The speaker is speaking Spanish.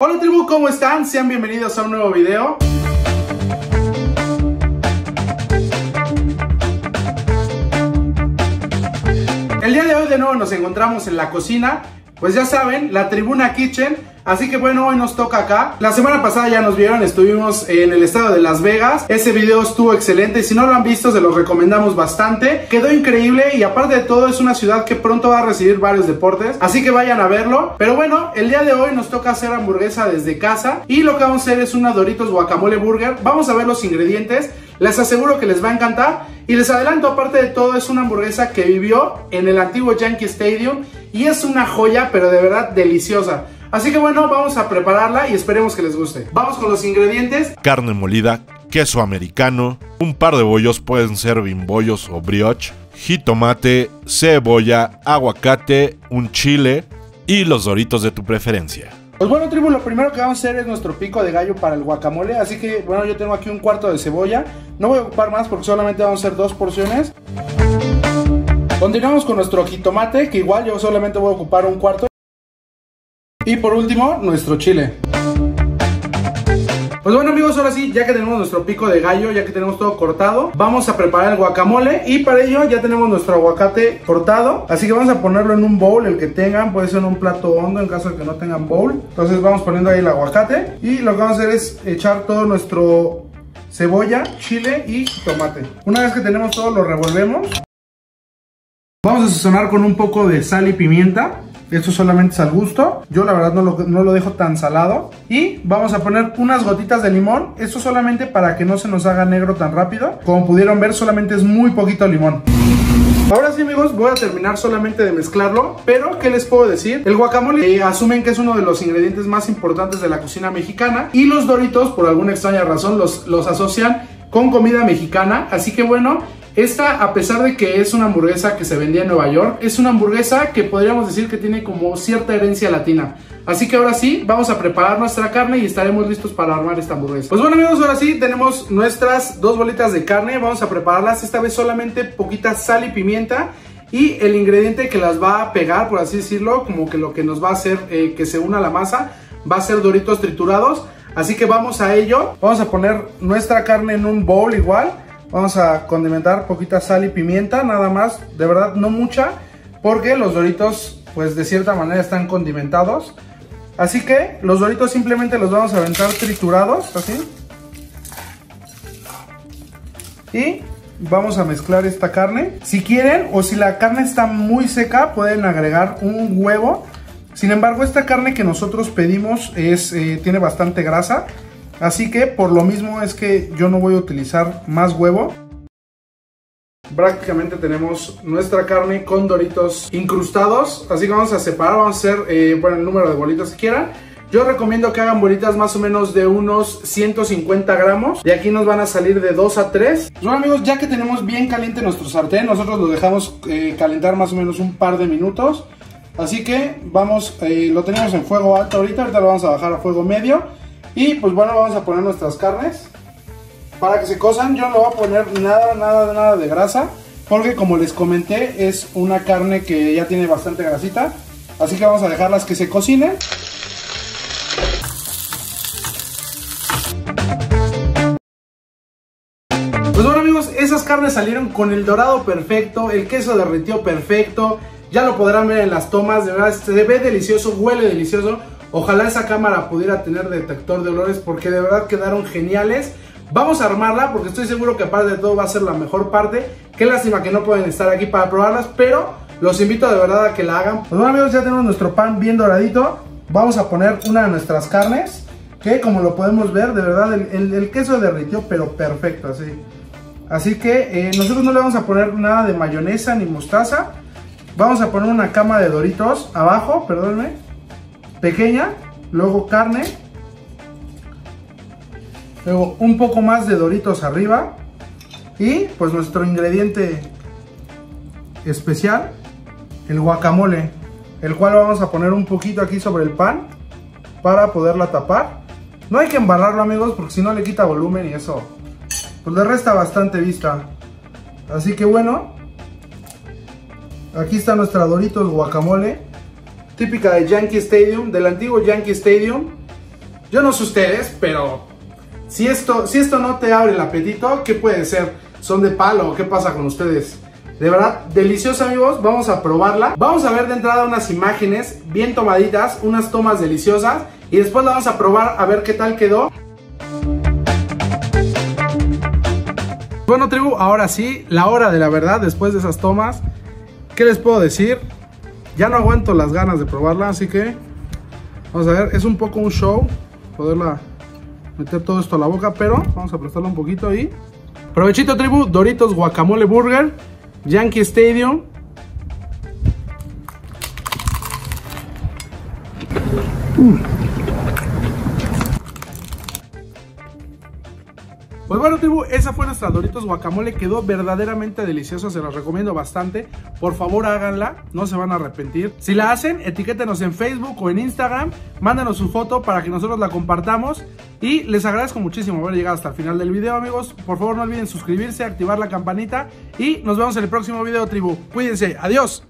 Hola tribu, ¿cómo están? Sean bienvenidos a un nuevo video. El día de hoy de nuevo nos encontramos en la cocina pues ya saben, la Tribuna Kitchen. Así que bueno, hoy nos toca acá. La semana pasada ya nos vieron, estuvimos en el estado de Las Vegas. Ese video estuvo excelente. Si no lo han visto, se los recomendamos bastante. Quedó increíble y aparte de todo, es una ciudad que pronto va a recibir varios deportes. Así que vayan a verlo. Pero bueno, el día de hoy nos toca hacer hamburguesa desde casa. Y lo que vamos a hacer es una Doritos Guacamole Burger. Vamos a ver los ingredientes. Les aseguro que les va a encantar. Y les adelanto, aparte de todo, es una hamburguesa que vivió en el antiguo Yankee Stadium. Y es una joya, pero de verdad deliciosa. Así que bueno, vamos a prepararla y esperemos que les guste. Vamos con los ingredientes. Carne molida, queso americano, un par de bollos, pueden ser bimbollos o brioche, jitomate, cebolla, aguacate, un chile y los doritos de tu preferencia. Pues bueno, tribu, lo primero que vamos a hacer es nuestro pico de gallo para el guacamole. Así que, bueno, yo tengo aquí un cuarto de cebolla. No voy a ocupar más porque solamente vamos a hacer dos porciones. Continuamos con nuestro jitomate, que igual yo solamente voy a ocupar un cuarto. Y por último, nuestro chile. Pues bueno amigos, ahora sí, ya que tenemos nuestro pico de gallo, ya que tenemos todo cortado, vamos a preparar el guacamole y para ello ya tenemos nuestro aguacate cortado, así que vamos a ponerlo en un bowl, el que tengan, puede ser en un plato hondo en caso de que no tengan bowl. Entonces vamos poniendo ahí el aguacate y lo que vamos a hacer es echar todo nuestro cebolla, chile y tomate. Una vez que tenemos todo lo revolvemos. Vamos a sazonar con un poco de sal y pimienta. Esto solamente es al gusto. Yo la verdad no lo, no lo, dejo tan salado. Y vamos a poner unas gotitas de limón. Esto solamente para que no se nos haga negro tan rápido. Como pudieron ver, solamente es muy poquito limón. Ahora sí amigos, voy a terminar solamente de mezclarlo, pero ¿qué les puedo decir? El guacamole eh, asumen que es uno de los ingredientes más importantes de la cocina mexicana y los doritos por alguna extraña razón los, los asocian con comida mexicana, así que bueno, esta, a pesar de que es una hamburguesa que se vendía en Nueva York, es una hamburguesa que podríamos decir que tiene como cierta herencia latina. Así que ahora sí, vamos a preparar nuestra carne y estaremos listos para armar esta hamburguesa. Pues bueno amigos, ahora sí tenemos nuestras dos bolitas de carne. Vamos a prepararlas, esta vez solamente poquita sal y pimienta. Y el ingrediente que las va a pegar, por así decirlo, como que lo que nos va a hacer eh, que se una la masa, va a ser doritos triturados. Así que vamos a ello. Vamos a poner nuestra carne en un bowl igual. Vamos a condimentar poquita sal y pimienta, nada más, de verdad no mucha, porque los doritos pues de cierta manera están condimentados. Así que los doritos simplemente los vamos a aventar triturados, así. Y vamos a mezclar esta carne. Si quieren o si la carne está muy seca pueden agregar un huevo. Sin embargo esta carne que nosotros pedimos es, eh, tiene bastante grasa. Así que por lo mismo es que yo no voy a utilizar más huevo. Prácticamente tenemos nuestra carne con doritos incrustados. Así que vamos a separar, vamos a hacer eh, bueno, el número de bolitas que quieran. Yo recomiendo que hagan bolitas más o menos de unos 150 gramos. De aquí nos van a salir de 2 a 3. Bueno amigos, ya que tenemos bien caliente nuestro sartén, nosotros lo dejamos eh, calentar más o menos un par de minutos. Así que vamos, eh, lo tenemos en fuego alto ahorita, ahorita lo vamos a bajar a fuego medio. Y pues bueno, vamos a poner nuestras carnes para que se cosan. Yo no voy a poner nada, nada, nada de grasa. Porque como les comenté, es una carne que ya tiene bastante grasita. Así que vamos a dejarlas que se cocinen. Pues bueno amigos, esas carnes salieron con el dorado perfecto, el queso derritió perfecto. Ya lo podrán ver en las tomas, de verdad se ve delicioso, huele delicioso. Ojalá esa cámara pudiera tener detector de olores porque de verdad quedaron geniales. Vamos a armarla porque estoy seguro que aparte de todo va a ser la mejor parte. Qué lástima que no pueden estar aquí para probarlas, pero los invito de verdad a que la hagan. Pues bueno amigos, ya tenemos nuestro pan bien doradito. Vamos a poner una de nuestras carnes, que como lo podemos ver, de verdad el, queso derritió, pero perfecto, así. Así que eh, nosotros no le vamos a poner nada de mayonesa ni mostaza. Vamos a poner una cama de doritos abajo, perdónenme pequeña, luego carne, luego un poco más de doritos arriba y pues nuestro ingrediente especial, el guacamole, el cual vamos a poner un poquito aquí sobre el pan para poderla tapar. No hay que embarrarlo amigos porque si no le quita volumen y eso pues le resta bastante vista. Así que bueno, aquí está nuestra Doritos guacamole típica de Yankee Stadium, del antiguo Yankee Stadium. Yo no sé ustedes, pero si esto, si esto no te abre el apetito, ¿qué puede ser? ¿Son de palo? ¿Qué pasa con ustedes? De verdad, deliciosa amigos, vamos a probarla. Vamos a ver de entrada unas imágenes bien tomaditas, unas tomas deliciosas y después la vamos a probar a ver qué tal quedó. Bueno tribu, ahora sí, la hora de la verdad después de esas tomas. ¿Qué les puedo decir? Ya no aguanto las ganas de probarla, así que vamos a ver, es un poco un show poderla meter todo esto a la boca, pero vamos a aplastarlo un poquito ahí. Provechito tribu, Doritos Guacamole Burger, Yankee Stadium. Pues bueno, tribu, esa fue nuestra Doritos Guacamole. Quedó verdaderamente deliciosa, se las recomiendo bastante. Por favor, háganla, no se van a arrepentir. Si la hacen, etiquétenos en Facebook o en Instagram. Mándanos su foto para que nosotros la compartamos. Y les agradezco muchísimo haber llegado hasta el final del video, amigos. Por favor, no olviden suscribirse, activar la campanita. Y nos vemos en el próximo video, tribu. Cuídense, adiós.